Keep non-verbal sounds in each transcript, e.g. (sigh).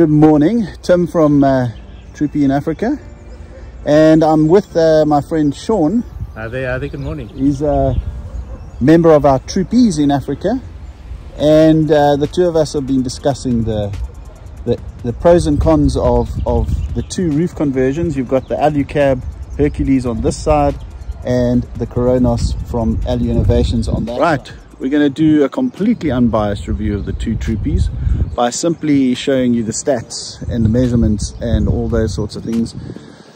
good morning. Tim from uh, Troopy in Africa. And I'm with uh, my friend Sean. Are they, are they good morning? He's a member of our Troopies in Africa. And uh, the two of us have been discussing the, the, the pros and cons of, of the two roof conversions. You've got the Alucab Hercules on this side and the Kronos from Alu Innovations on that Right, side. We're going to do a completely unbiased review of the two Troopies by simply showing you the stats and the measurements and all those sorts of things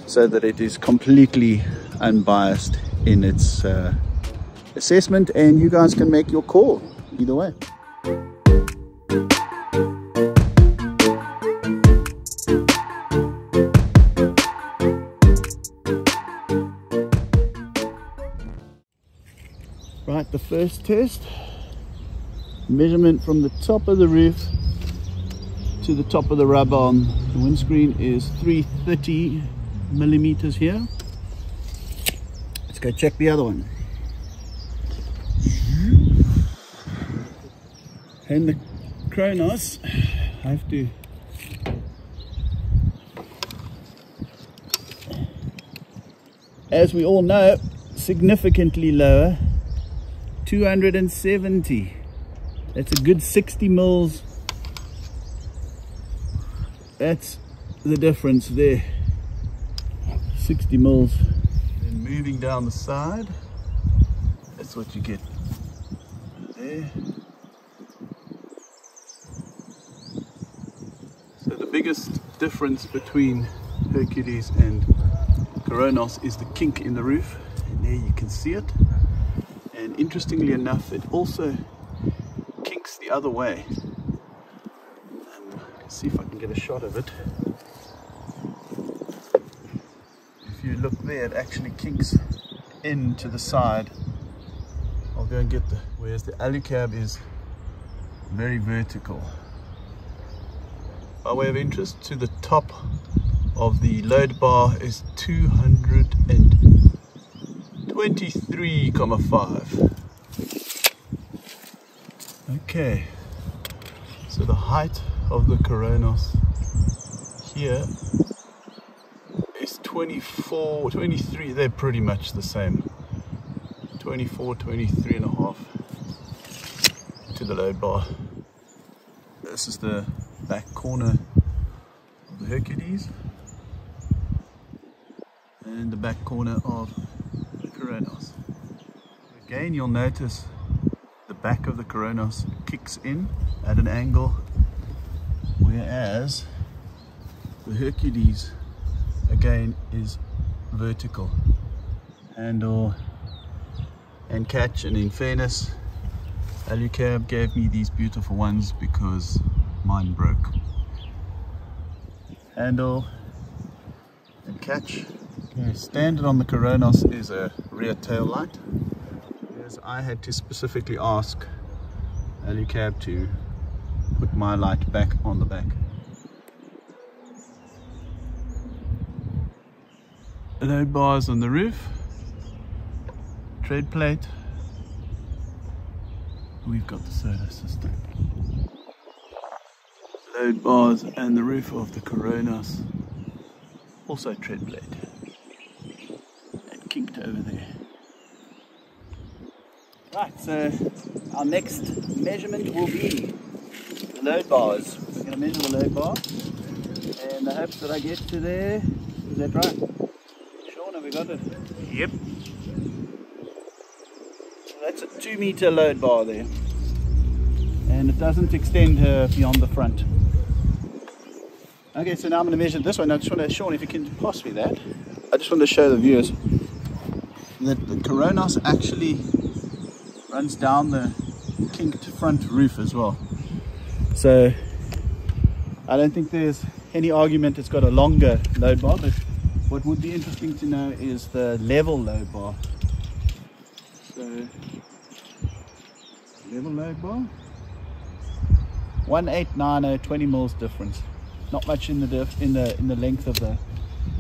so that it is completely unbiased in its uh, assessment and you guys can make your call either way. First test, measurement from the top of the roof to the top of the rubber on the windscreen is 330 millimeters here. Let's go check the other one. And the Kronos, I have to as we all know, significantly lower, 270. That's a good 60 mils. That's the difference there. 60 mils. Then moving down the side. That's what you get. There. So the biggest difference between Hercules and Kronos is the kink in the roof. And there you can see it and interestingly enough it also kinks the other way um, see if I can get a shot of it. If you look there, it actually kinks into the side. I'll go and get the, whereas the Alucab is very vertical. By way of interest, to the top of the load bar is 223,5. Okay, so the height of the Kronos here is 24, 23, they're pretty much the same. 24, 23 and a half to the load bar. This is the back corner of the Hercules and the back corner of the Kronos. Again, you'll notice back of the Kronos kicks in at an angle whereas the Hercules again is vertical. Handle and catch and in fairness Alucab gave me these beautiful ones because mine broke. Handle and catch okay standard on the Kronos is a rear tail light I had to specifically ask Alucab to put my light back on the back. Load bars on the roof, tread plate, we've got the solar system. Load bars and the roof of the Kronos, also tread plate, and kinked over there. Right, so our next measurement will be the load bars. We're going to measure the load bar and the hopes that I get to there. Is that right? Sean, have we got it? Yep. So that's a two meter load bar there. And it doesn't extend uh, beyond the front. Okay, so now I'm going to measure this one. I just want to, Sean, if you can pass me that. I just want to show the viewers that the Kronos actually runs down the kinked front roof as well. So I don't think there's any argument it's got a longer load bar, but what would be interesting to know is the level load bar. So level load bar. 1890 20 mils difference. Not much in the diff, in the in the length of the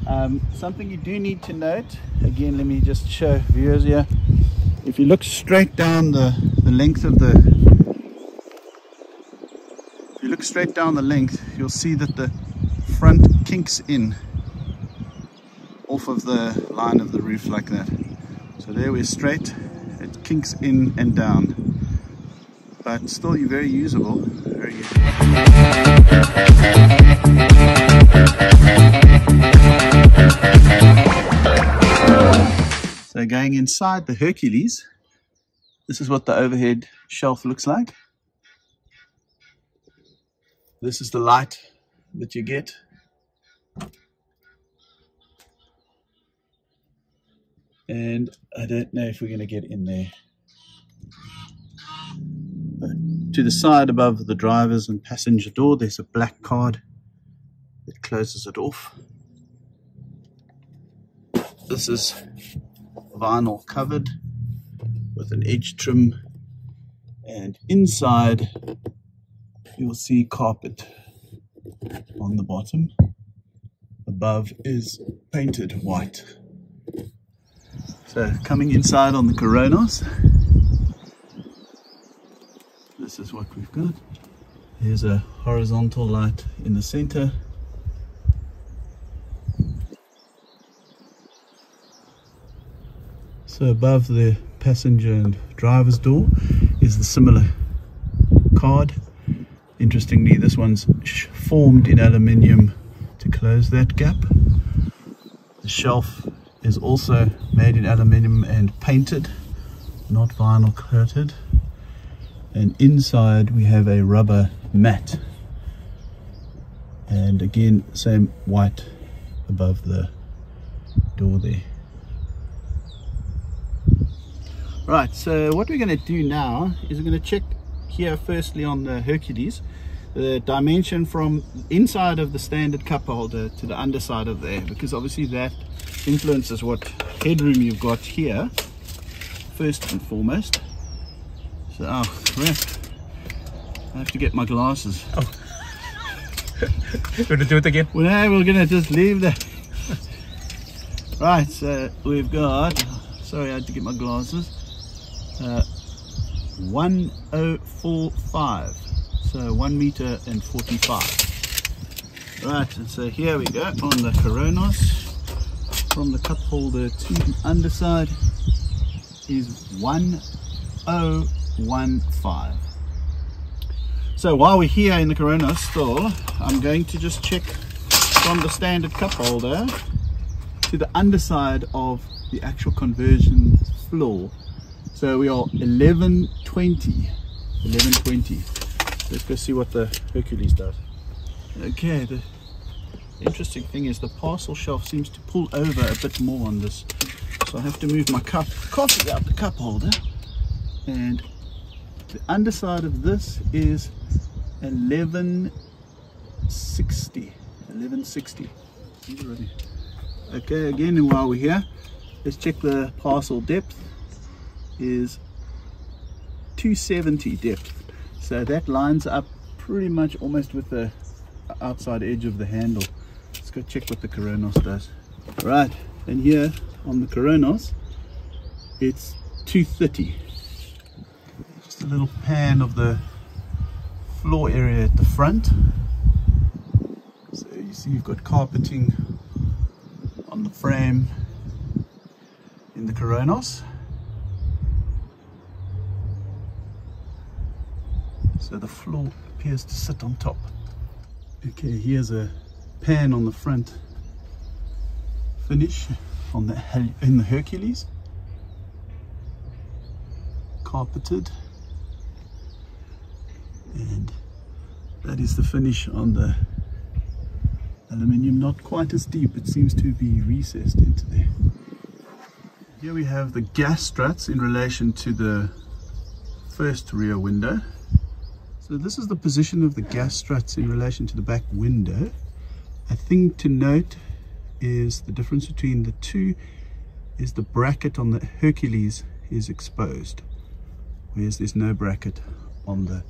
um, something you do need to note, again let me just show viewers here. If you look straight down the, the length of the If you look straight down the length, you'll see that the front kinks in off of the line of the roof like that. So there we're straight, it kinks in and down. But still very usable, very Going inside the Hercules, this is what the overhead shelf looks like. This is the light that you get. And I don't know if we're going to get in there. To the side above the driver's and passenger door, there's a black card that closes it off. This is vinyl covered with an edge trim. And inside you'll see carpet on the bottom. Above is painted white. So coming inside on the Kronos this is what we've got. Here's a horizontal light in the center so above the passenger and driver's door is the similar card. Interestingly this one's formed in aluminium to close that gap. The shelf is also made in aluminium and painted not vinyl coated. And inside we have a rubber mat. And again same white above the door there Right, so what we're going to do now is we're going to check here firstly on the Hercules the dimension from inside of the standard cup holder to the underside of there because obviously that influences what headroom you've got here first and foremost. So oh crap. I have to get my glasses. Oh. (laughs) You want to do it again? Well no, we're gonna just leave that (laughs) right so we've got sorry I had to get my glasses uh, 1045 so 1 meter and 45 right and so here we go on the Kronos from the cup holder to the underside is 1015 so while we're here in the Kronos store I'm going to just check from the standard cup holder to the underside of the actual conversion floor so we are 1120. 1120. Let's go see what the Hercules does. Okay, the interesting thing is the parcel shelf seems to pull over a bit more on this. So I have to move my cup coffee out the cup holder. And the underside of this is 1160. 1160. Okay, again, and while we're here, let's check the parcel depth is 270 depth. So that lines up pretty much almost with the outside edge of the handle. Let's go check what the Kronos does. Right and here on the Kronos it's 230 just a little pan of the floor area at the front. So you see you've got carpeting on the frame in the Kronos so the floor appears to sit on top. Okay here's a pan on the front. Finish on the in the Hercules. Carpeted. And that is the finish on the aluminium. Not quite as deep. It seems to be recessed into there. Here we have the gas struts in relation to the first rear window so this is the position of the gas struts in relation to the back window. A thing to note is the difference between the two is the bracket on the Hercules is exposed, whereas there's no bracket on the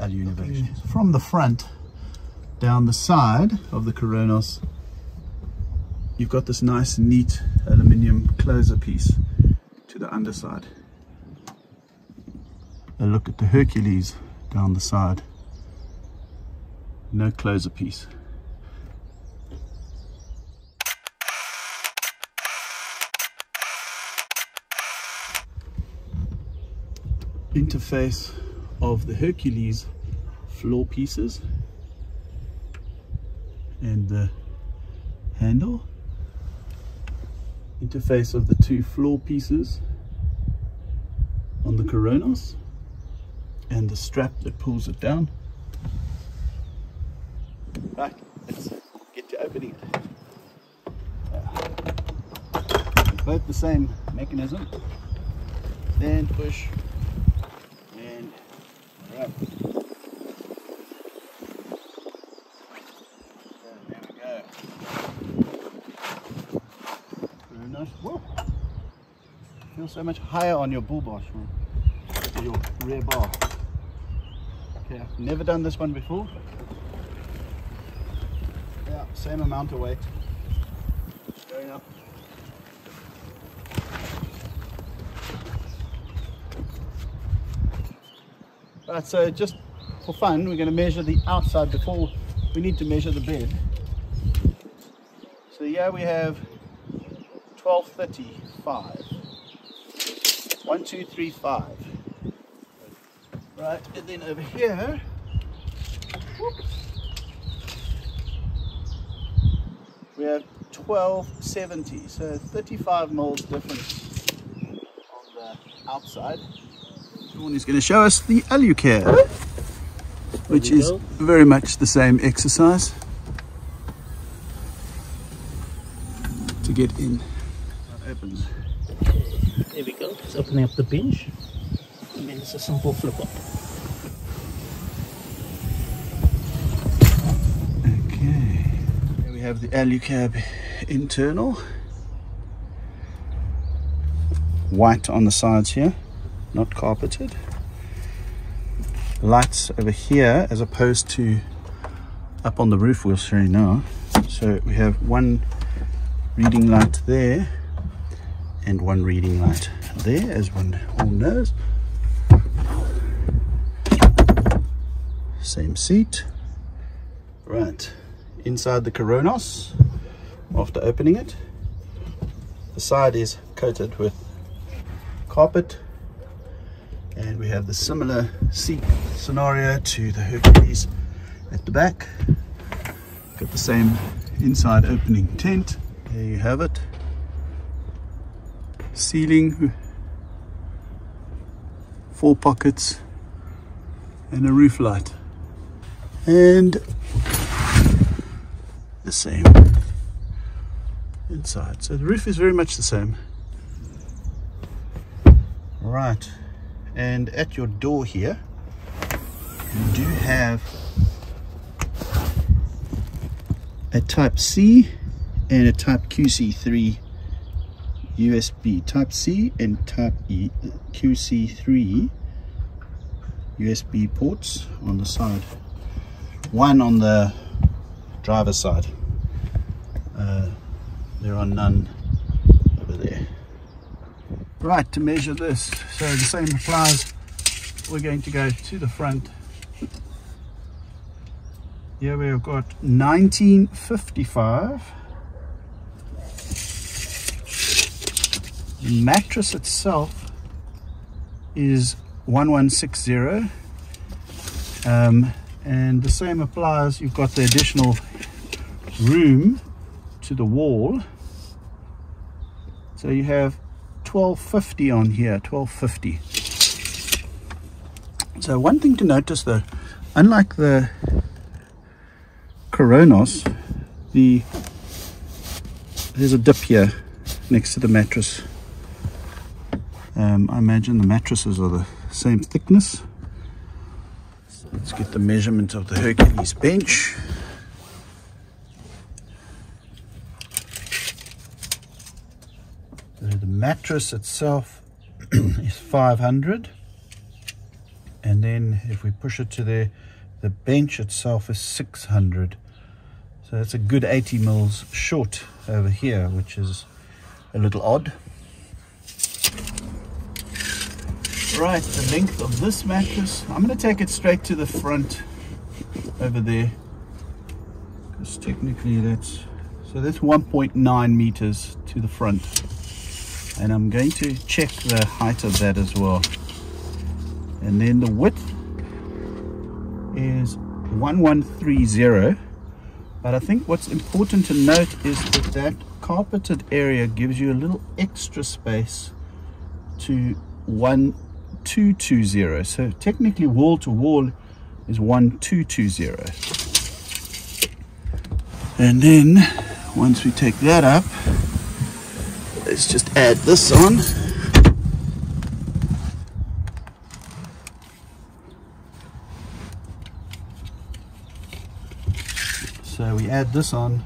Alu Innovation. From the front down the side of the Kronos, you've got this nice neat aluminium closer piece to the underside. A look at the Hercules down the side. no closer piece. Interface of the Hercules floor pieces and the handle interface of the two floor pieces on the Kronos and the strap that pulls it down right let's get to opening it both the same mechanism stand push and right. nice. Whoa. Feel so much higher on your bull bar, your rear bar. Okay, I've never done this one before. Yeah, same amount of weight. Going up. Right, so just for fun, we're going to measure the outside before we need to measure the bed. So here we have 1235. One, two, three, five. Right, and then over here, whoops, we have 1270. So 35 mils difference on the outside. Sean is going to show us the Alucare, which is go. very much the same exercise to get in opens. There we go, it's opening up the bench it's a simple flip up. Okay, here we have the Alucab internal. White on the sides here, not carpeted. Lights over here as opposed to up on the roof we'll show you now. So we have one reading light there and one reading light there as one all knows same seat. Right. Inside the Kronos after opening it the side is coated with carpet and we have the similar seat scenario to the Hercules at the back. Got the same inside opening tent. There you have it. Ceiling four pockets and a roof light and the same inside. So the roof is very much the same. Right and at your door here you do have a type C and a type QC3 USB type C and type E QC3 USB ports on the side one on the driver's side. Uh, there are none over there. Right to measure this. So the same applies. We're going to go to the front. Here we've got 1955 The mattress itself is 1160 um, and the same applies you've got the additional room to the wall. So you have 1250 on here 1250 so one thing to notice though unlike the Kronos the there's a dip here next to the mattress. Um, I imagine the mattresses are the same thickness. Let's get the measurement of the Hercules bench. The mattress itself (clears throat) is 500 and then if we push it to there the bench itself is 600 so that's a good 80 mils short over here which is a little odd Right, the length of this mattress. I'm going to take it straight to the front over there Because technically that's, so that's 1.9 meters to the front. And I'm going to check the height of that as well. And then the width is 1130 but I think what's important to note is that that carpeted area gives you a little extra space to 1220 so technically wall to wall is 1220 and then once we take that up let's just add this on. So we add this on.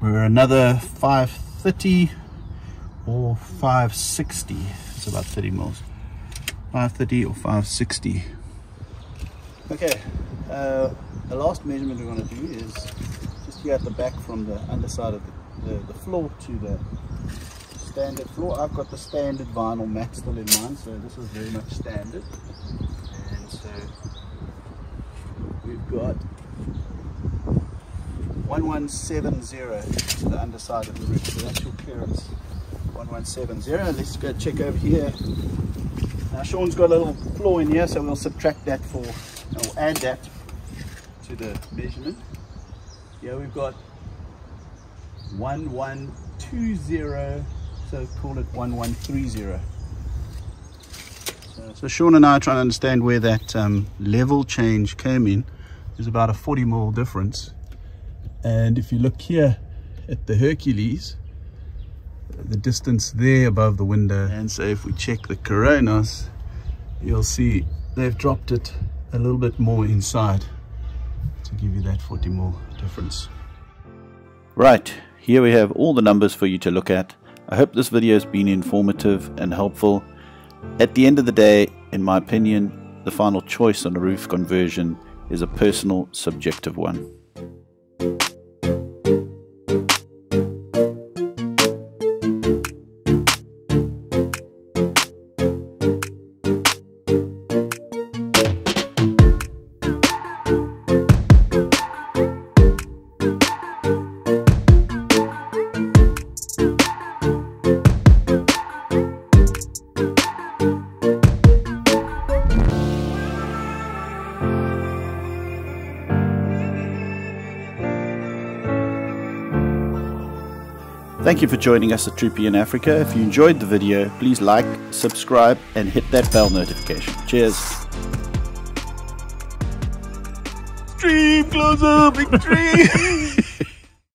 We're another 530 or 560 it's about 30 mils 530 or 560 okay uh, the last measurement we're going to do is just here at the back from the underside of the, the, the floor to the standard floor. I've got the standard vinyl mat still in mind so this is very much standard. And so we've got 1170 to the underside of the roof. So that's your clearance. 1170. Let's go check over here. Now Sean's got a little flaw in here, so we'll subtract that for, or add that to the measurement. Here we've got 1120, so call it 1130. So, so Sean and I are trying to understand where that um, level change came in. There's about a 40 mil difference. And if you look here at the Hercules, the distance there above the window, and so if we check the Kronos, you'll see they've dropped it a little bit more inside to give you that 40 mil difference. Right, here we have all the numbers for you to look at. I hope this video has been informative and helpful. At the end of the day, in my opinion, the final choice on a roof conversion is a personal, subjective one. Thank you for joining us at Troopy in Africa. If you enjoyed the video, please like, subscribe, and hit that bell notification. Cheers. Closer, big dream. (laughs)